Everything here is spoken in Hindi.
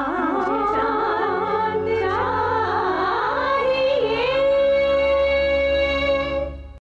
मुझे चाँद चाँद